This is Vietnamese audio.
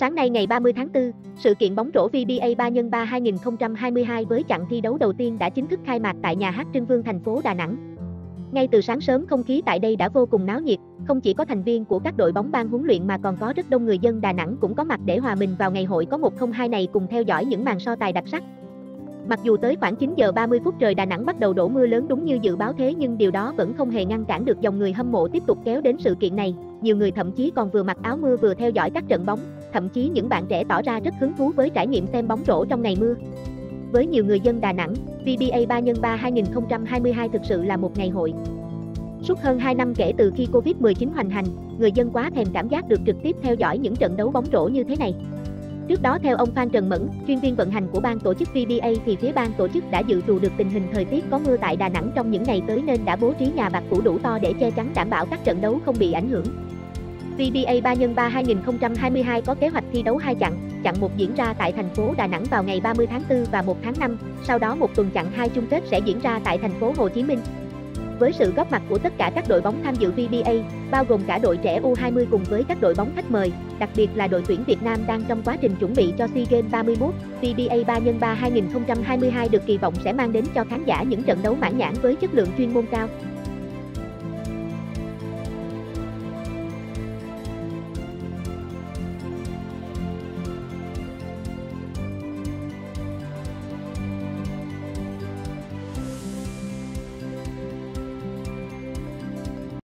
Sáng nay ngày 30 tháng 4, sự kiện bóng rổ VBA 3x3 2022 với chặng thi đấu đầu tiên đã chính thức khai mạc tại nhà hát Trưng Vương thành phố Đà Nẵng. Ngay từ sáng sớm không khí tại đây đã vô cùng náo nhiệt, không chỉ có thành viên của các đội bóng ban huấn luyện mà còn có rất đông người dân Đà Nẵng cũng có mặt để hòa mình vào ngày hội có 102 này cùng theo dõi những màn so tài đặc sắc. Mặc dù tới khoảng 9 giờ 30 phút trời Đà Nẵng bắt đầu đổ mưa lớn đúng như dự báo thế nhưng điều đó vẫn không hề ngăn cản được dòng người hâm mộ tiếp tục kéo đến sự kiện này. Nhiều người thậm chí còn vừa mặc áo mưa vừa theo dõi các trận bóng, thậm chí những bạn trẻ tỏ ra rất hứng thú với trải nghiệm xem bóng rổ trong ngày mưa. Với nhiều người dân Đà Nẵng, VBA 3x3 2022 thực sự là một ngày hội. Suốt hơn 2 năm kể từ khi Covid-19 hoành hành, người dân quá thèm cảm giác được trực tiếp theo dõi những trận đấu bóng rổ như thế này. Trước đó theo ông Phan Trần Mẫn, chuyên viên vận hành của ban tổ chức VBA thì phía ban tổ chức đã dự trù được tình hình thời tiết có mưa tại Đà Nẵng trong những ngày tới nên đã bố trí nhà bạc phủ đủ to để che chắn đảm bảo các trận đấu không bị ảnh hưởng. VBA 3x3 2022 có kế hoạch thi đấu hai chặng, chặng 1 diễn ra tại thành phố Đà Nẵng vào ngày 30 tháng 4 và 1 tháng 5, sau đó một tuần chặng 2 chung kết sẽ diễn ra tại thành phố Hồ Chí Minh với sự góp mặt của tất cả các đội bóng tham dự VBA, bao gồm cả đội trẻ U20 cùng với các đội bóng khách mời, đặc biệt là đội tuyển Việt Nam đang trong quá trình chuẩn bị cho SEA Games 31, VBA 3x3 2022 được kỳ vọng sẽ mang đến cho khán giả những trận đấu mãn nhãn với chất lượng chuyên môn cao.